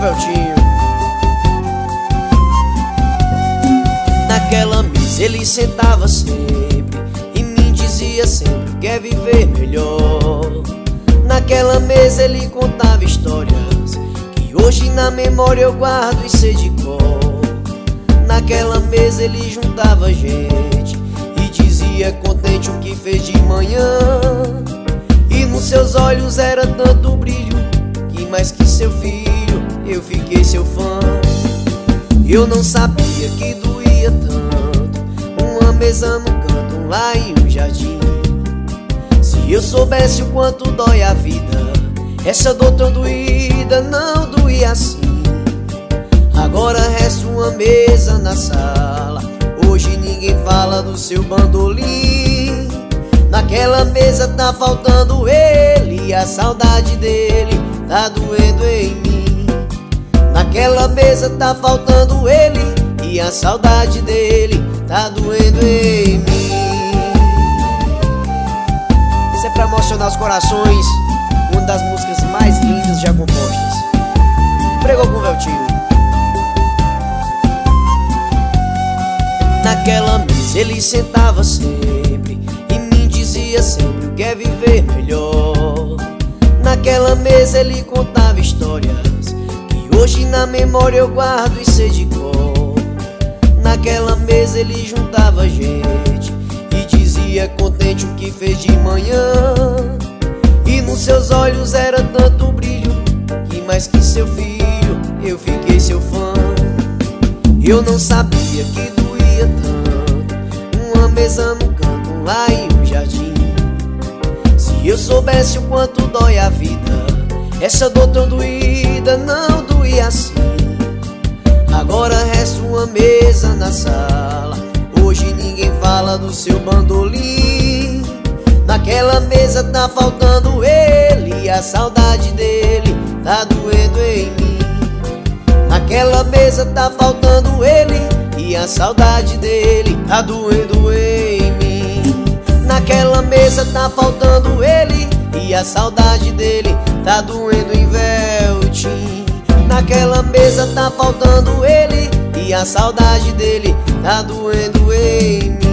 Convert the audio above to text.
Veltinho. Naquela mesa ele sentava sempre E me dizia sempre quer viver melhor? Naquela mesa ele contava histórias Que hoje na memória eu guardo e sei de cor. Naquela mesa ele juntava gente E dizia contente o que fez de manhã. E nos seus olhos era tanto brilho Que mais que seu filho eu fiquei seu fã. Eu não sabia que doía tanto. Uma mesa no canto, lá em um jardim. Se eu soubesse o quanto dói a vida Essa dor tão doída não doía assim. Agora resta uma mesa na sala. Hoje ninguém fala do seu bandolim. Naquela mesa tá faltando ele A saudade dele tá doendo em mim mesa tá faltando ele. E a saudade dele tá doendo em mim. Isso é pra emocionar os corações. Uma das músicas mais lindas já compostas. Pregou com o Veltinho Naquela mesa ele sentava sempre E me dizia sempre o que é viver melhor. Naquela mesa ele contava histórias Hoje na memória eu guardo e sei de cor. Naquela mesa ele juntava gente E dizia contente o que fez de manhã. E nos seus olhos era tanto brilho Que mais que seu filho eu fiquei seu fã. Eu não sabia que doía tanto Uma mesa no canto lá em um jardim Se eu soubesse o quanto dói a vida essa dor tão doída não mesa na sala. Hoje ninguém fala do seu bandolim. Naquela mesa tá faltando ele a saudade dele tá doendo em mim. Naquela mesa tá faltando ele E a saudade dele tá doendo em mim. Naquela mesa tá faltando ele E a saudade dele tá doendo em Veltim. Naquela mesa tá faltando e a saudade dele tá doendo em mim.